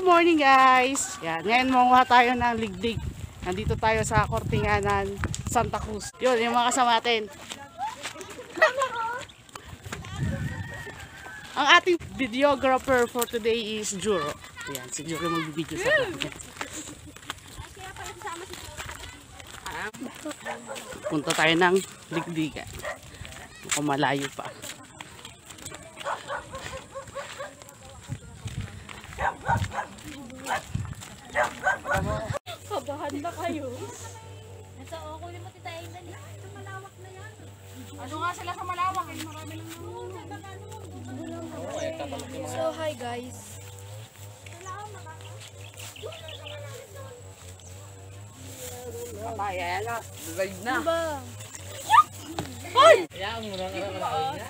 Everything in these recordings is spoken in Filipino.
Good morning guys! Yan, ngayon manguha tayo ng ligdig. Nandito tayo sa Kortinganan, Santa Cruz. Yun, yung mga kasama natin. Ang ating videographer for today is Juro. Yan, si Juro mag-video sa atin. Punta tayo ng ligdigan. Mukhang malayo pa. Kabahan na kayo. Nasa ako yung matitayin dali. Sa malawak na yan. Ano nga sila sa malawak? Eh, marami lang So, hi guys. Ayan na, live na. Ba? Hayaan mo na ka na kalawin niya.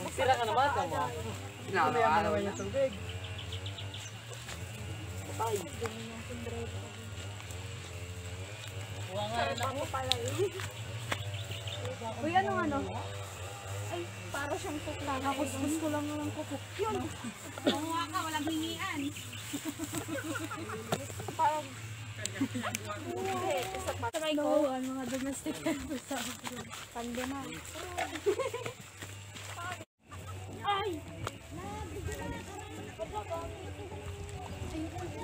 Magsira ka naman ka mo. Pinakalaw na. tubig. Kuha nga rin ako. Uy, ano ano? Ay, para siyang tukla. Nakuskus ko lang ng kuko. Yun. Kumuha ka, walang hingian. Parang... Sabay ko. Ang mga domestic helpers sa Pande na. Ay!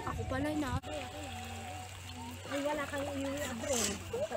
Ako pala na. Ay, wala kang iuwi abro. Ayun na nakakita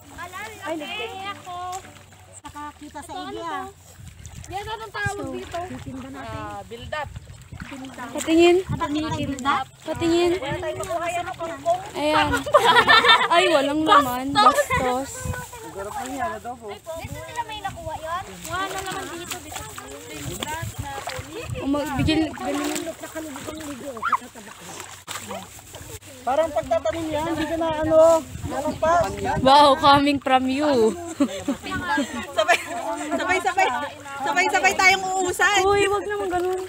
Ay, ligdig. ako. Nakakita sa Ano India. to? Yan anong tawag dito? Ah, build up. Patingin. Patinda? Patingin. Ayan. Ay, walang laman. Bastos. Dito nila may nakuha yun? Wala naman dito. dito. Bigil, ganun. Parang pagtatanim yan, hindi ka na ano, nalampas. Wow, coming from you. Sabay, sabay, sabay, sabay, sabay tayong uusan. Uy, wag naman ganun.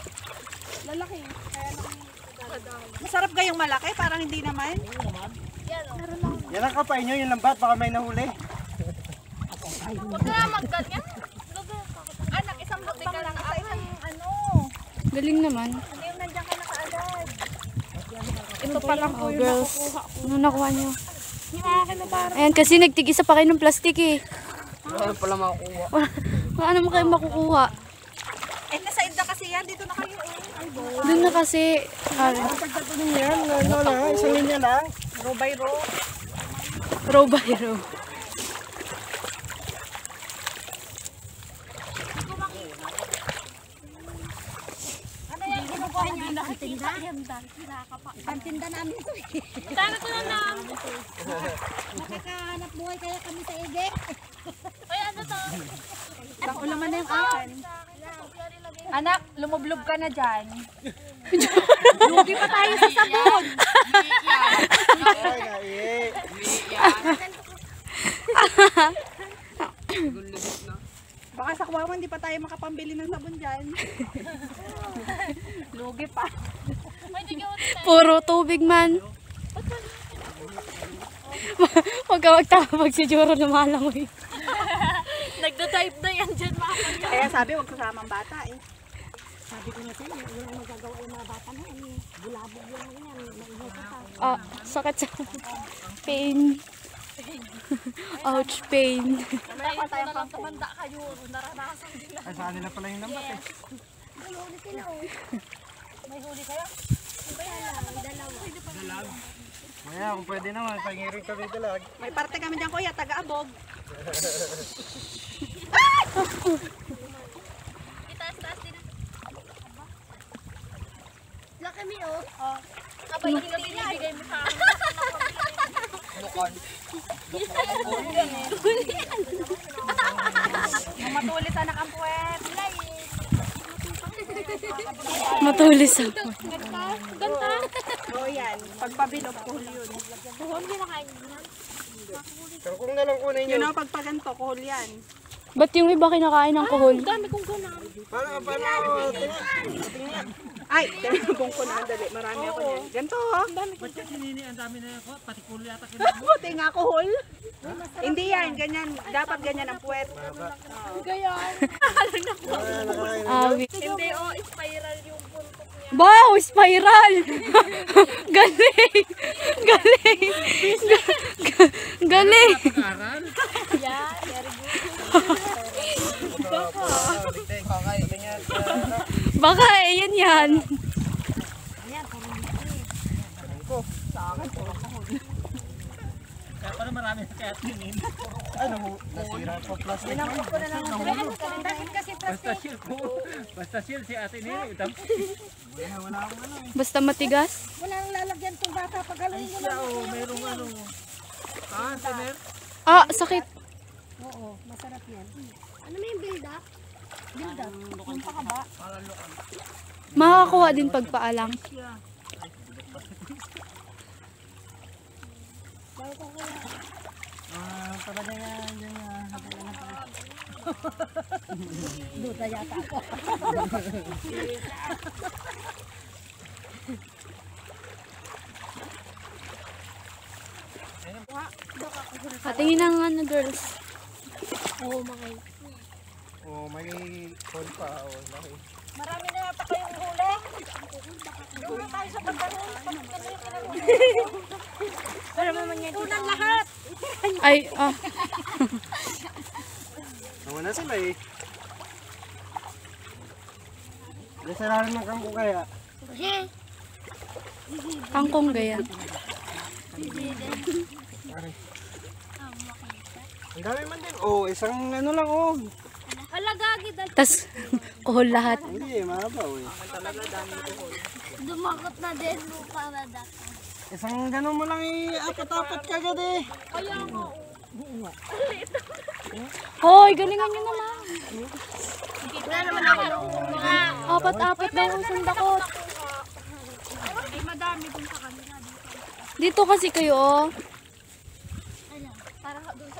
Masarap gayong malaki, parang hindi naman. Yan ang kapay nyo, yung lambat, baka may nahuli. Huwag na magganyan. Anak, isang buti ka lang sa isang ano. Galing naman. Hindi yung nandiyan ka nakaagad. Ito pa lang po yung girls. Ano nakuha nyo? Ayan, kasi nagtigisa pa kayo ng plastic eh. Wala pala makukuha. Wala naman kayo makukuha. Eh, nasa Inda kasi yan. Dito na kayo eh. Doon na kasi. Ah, Pagtatanim yan, ano lang, isang linya lang. Row by row. row by row. Ano yan? Kinukuha niyo ang patinda? Pantinda namin ito eh. Sana ko na lang. Nakakahanap buhay kaya kami sa Ige. Ay, ano to? Ang ulaman na yung akin. Anak, lumublob ka na dyan. Lugi pa tayo sa sabon. Baka sa Kuwawan, di pa tayo makapambili ng sabon dyan. Lugi pa. Puro tubig man. Huwag ka magtawag si Juro lumalangoy. Nagda-type na yan dyan mga Kaya sabi, huwag kasamang bata eh. Sabi ko na sa'yo, walang magagawa yung mga bata na yan. Bulabog lang yan. Maingat ka pa. Ah, sakit sa pain. Ouch, pain. Mamaya pa tayong pampo. Ay, sa kanila pala yung lambat eh. Maya, kung pwede naman, pangirin kami dalag. May parte kami dyan, kuya, taga-abog. Laki mi oh. Abay, hindi ka binibigay mo sa akin. Matulis anak ang puwet. Matulis ako. Ganda? Ganda? Oo yan. Pagpabilog kuhol yun. Kuhol yun nakain yun. Pero kung nalang kunin yun. Yun ang pagpaganto, kuhol yan. Ba't yung iba kinakain ng kuhol? Paano, paano, Ay, tinabong ko na, dali. Marami ako niyan. Ganito, oh. Ba't kasi nini ang dami na ako? Pati kulo yata Buti nga kuhol. Hindi yan, ganyan. Dapat ganyan ang puwet. Awi. Hindi, oh, spiral yung puntok niya. Wow, spiral! Galing! Galing! Ga- ga- Galing! Aral? Yeah, very good. Baka eh, yan yan. Kaya pala marami na kaya tinin. Ano, nasira pa plastic. Basta shield ko. Basta shield si ate nini. Itam. Basta matigas. Wala nang lalagyan tong bata pag haluin mo Siya oh, merong ano. Ah, tiner. Ah, sakit. Oo, masarap yan. Ano yung build up? Build up. Yung pakaba. Makakakuha din pagpaalang. Ah, talaga yan, yan. Duda yata ako. Patingin ng ano, girls. Oo, mga Oh, may call pa. Oh, laki. Marami na yata kayong huli. Doon na tayo sa pagkaroon. Para naman yan. Unang lahat. Ay, ah. Nawa na sila eh. Nasirahan ng kampo kaya. Kangkong ganyan. Ang dami man din. Oh, isang ano lang oh. Alagagi dahil Tas, kuhol lahat. Hindi eh, mababaw eh. dumakot na din lupa na da. Isang ganun mo lang eh, apat-apat kagad eh. Hoy, galingan nyo naman. Wala naman ako mga Apat-apat daw ang sundakot. Dito kasi kayo, oh.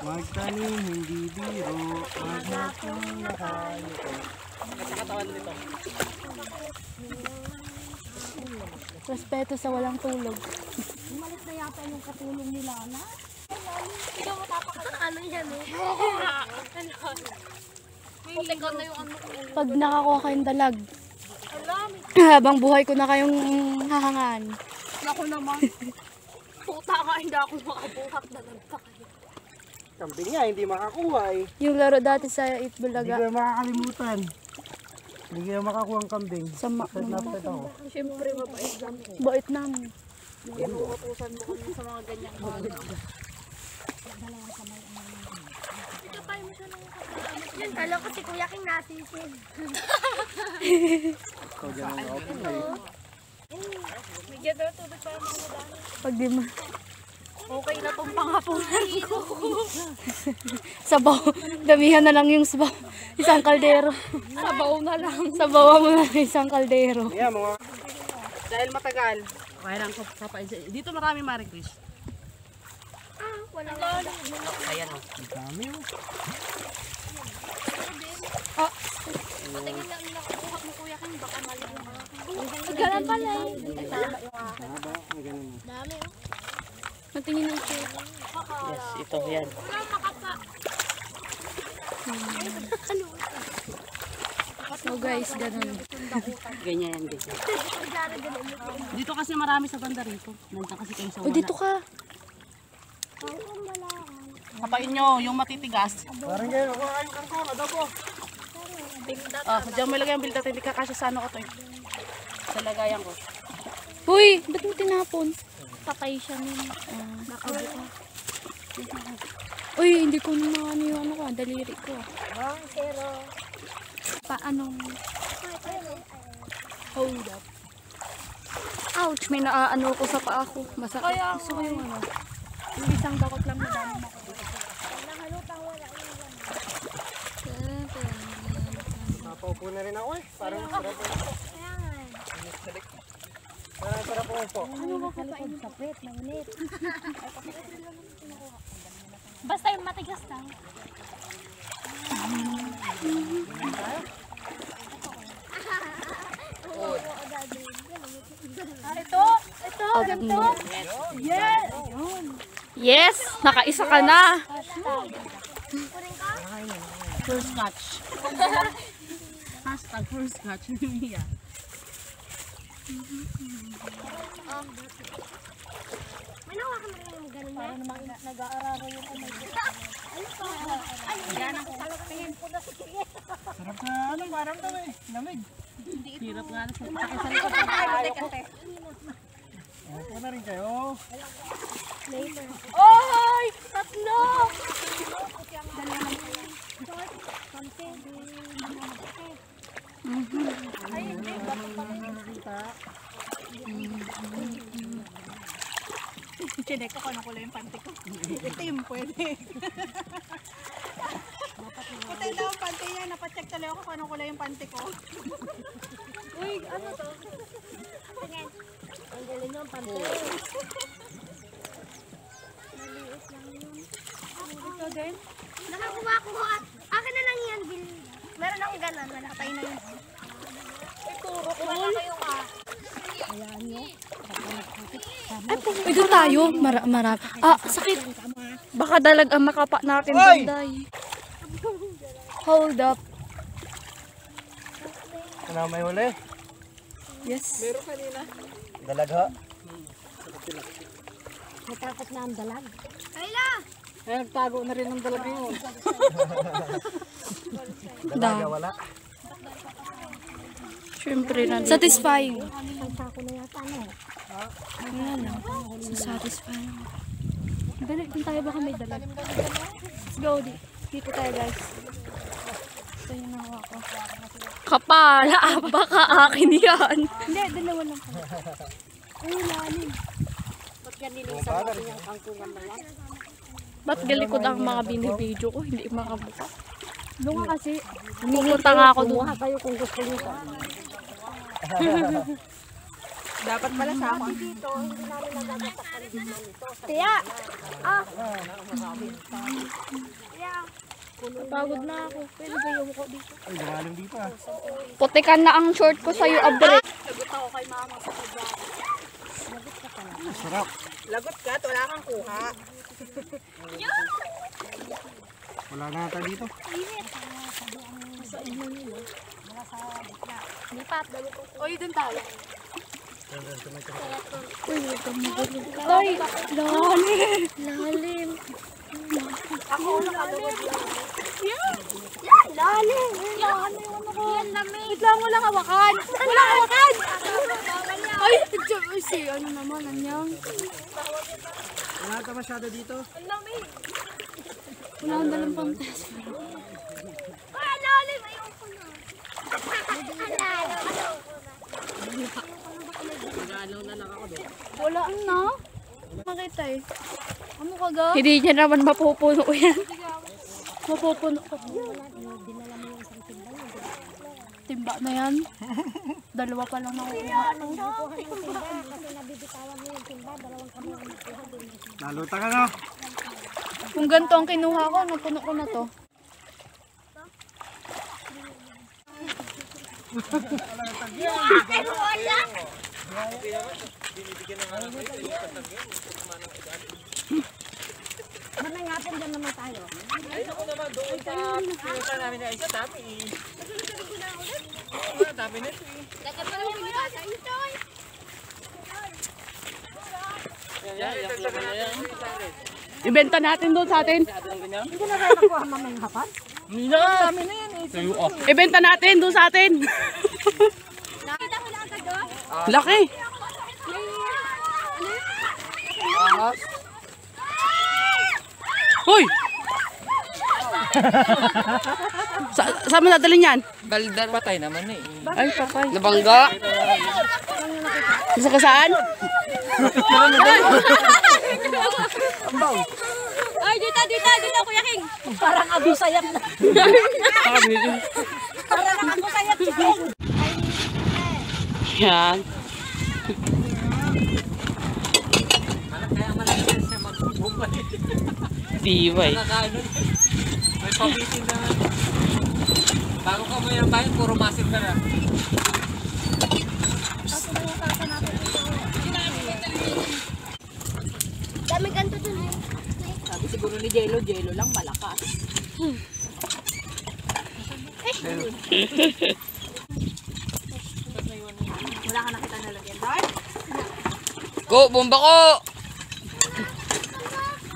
Magtanim, hindi biro. Maghapon na kayo. Respeto sa walang tulog. Umalis na yata yung katulong nila na. Ikaw matapakas ano yan eh. ano? Na yung ano ko. Pag nakakuha kayong dalag, habang buhay ko na kayong hahangaan. Ako naman. Puta ka, hindi ako makabuhat na nagpakalit. Kambing nga, hindi makakuha eh. Yung laro dati sa Hindi Itbulaga. ko makakalimutan. Hindi ko makakuha ang kambing. Sa ma- Set na set ako. bait namin. Yan, talo ko si Kuya King nasisid. Ikaw dyan ang open eh. Pag di mo. Okay na tong pangapunan ko. Sabaw. Damihan na lang yung sabaw. Isang kaldero. Sabaw na lang. Sabawan mo na isang kaldero. Yeah, mga Dahil matagal. Kaya lang kapain sa... Dito marami Marie Chris. Ah, wala. Ayan oh. dami oh. Patingin lang nila kukuha mo Kuya King, baka mali yung akin. Ganun pala eh. Dami oh. Matingin ng siya. Yes, ito yan. Wala. So guys, ganun. Ganyan yan din. Dito kasi marami sa banda rito. Nandiyan kasi kayo sa O, dito ka. Kapain nyo, yung matitigas. Parang ganyan, ako ayong kangkong, adabo. Ah, diyan mo ilagay ang bildat, hindi kakasya sa ano ko to eh. Sa lagayan ko. Uy, ba't mo tinapon? Patay siya nun. Uy, hindi ko na ano yung ano ko, ah, daliri ko. ah. Wrong, pero... Paano? Hold up. Ouch, may naaano ko sa paa ko. Masakit. Kaya Gusto ko yung ano. Yung isang dakot lang na dami mo. Nakalutang wala yung Napaupo na rin ako eh. Parang sarap po. Kaya nga eh. Parang sarap po po. Ano ba kapain? Kapit, mainit. Basta yung matigas lang. Ah, ito, ito, ganito. Yes! Yes! Nakaisa ka na! First catch. Hashtag first catch. Mia. May nawa ka rin yung ganun na. Namang nag-aararo yung umay ko. Ay, yan ang kalakayin po na. Sarap na ano, parang to eh. Lamig. Hirap nga na sa Opo na rin kayo. Oy! Tatlo! Chinek ko kung ano kulay yung panty ko. Itim, pwede. Puti daw ang panty niya. Napacheck tuloy ako kung ano kulay yung panty ko. Ang galing ng pante. Ito din. Nakakuha ko. Akin na lang yan, Bill. Meron akong ganon. Malakatay na yun. Pwede tayo. Mara marap. Ah, sakit. Baka dalag ang makapa natin, Hoy! Banday. Hold up. Ano may huli? Yes. Dalaga. Natakot na ang dalag. Eh, nagtago na rin ng dalaga yun. Dalaga wala. Siyempre na. Satisfying. Na? Ayan lang. So satisfying. Dali, kung tayo baka may dalag. Let's go. Di. Dito tayo guys. Ito yung nakuha ko. Kapala, ah, baka akin yan. Hindi, dalawa lang. Ay, lalim. Ba't galikod ang mga binibidyo ko? Hindi makabuka. Doon nga kasi. Pumunta nga ako doon. kayo kung gusto niyo. Dapat pala sa ako. Tiya! Pagod na ako. Pwede ba yung ko dito? Ay, lumalim dito ah. Putikan na ang short ko sa'yo, abre. Sarap. Lagot ka, wala kang kuha. Wala na ata dito. Uy, dun tayo. Uy, huwag kang magaling. Ay, lalim. Lalim. Lalim! Lalim! Yan lamig. Wait lang, walang hawakan. Walang hawakan. Ay, si ano naman, anyang. Wala ata masyado dito. Wala akong dalang pang test. Ah, lalim! Ayoko na. Wala na. Makita eh. Ano ka ga? Hindi niya naman mapupuno yan. Mapupuno ko. Timba na yan. Dalawa pa lang nakukuha. Naluta ka no? Kung ganito ang kinuha ko, napuno ko na to. Manangapin dyan naman tayo. Yan, yan, yan, yan, yan. Ibenta natin doon sa atin. Hindi na tayo nakuha mamanghapan. Hindi na. Dami na yan eh. Ah. Ibenta natin doon sa atin. Nakita mo na agad doon? Laki. Hoy! sa saan mo dadalhin yan? Baldar. Patay naman eh. Ay, patay. Nabangga. Gusto ka saan? Ay, dito, dito, dito, Kuya King. Parang abisayap na. Parang abisayap. Yan. Siya magbubay. Tibay. Nakakaano. May pabitin na. Bago ka may bayan, puro muscle ka na. Dami ganito dun eh. Sabi siguro ni Jello, Jello lang malakas. Wala ka nakita na lagyan, Dart? Go, bomba ko!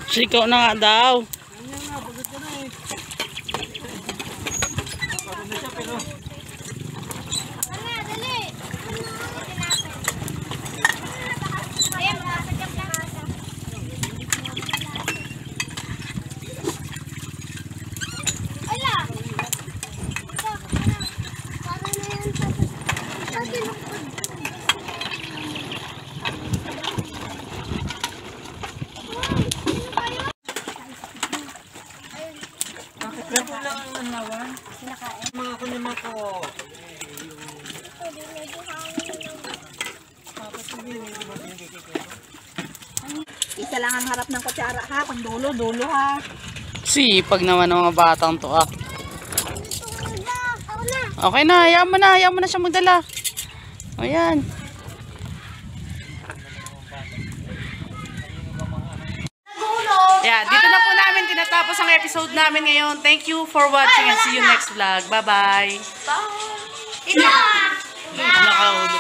Sikaw na nga daw. Ano, dali. Ayan, masagap lang ata. Ala! Ito, ano? Parang na yan sa... Sa tinukod. Ganito lang ang lawan. Mga kunima ko. Isa lang ang harap ng kutsara ha, pang dulo, dulo ha. Sipag naman ng mga batang to ah. Okay na, hayaan mo na, hayaan mo na siya magdala. Ayan. Yeah, dito na po namin tinatapos ang episode namin ngayon. Thank you for watching and see you next vlog. Bye-bye. Bye. العودة.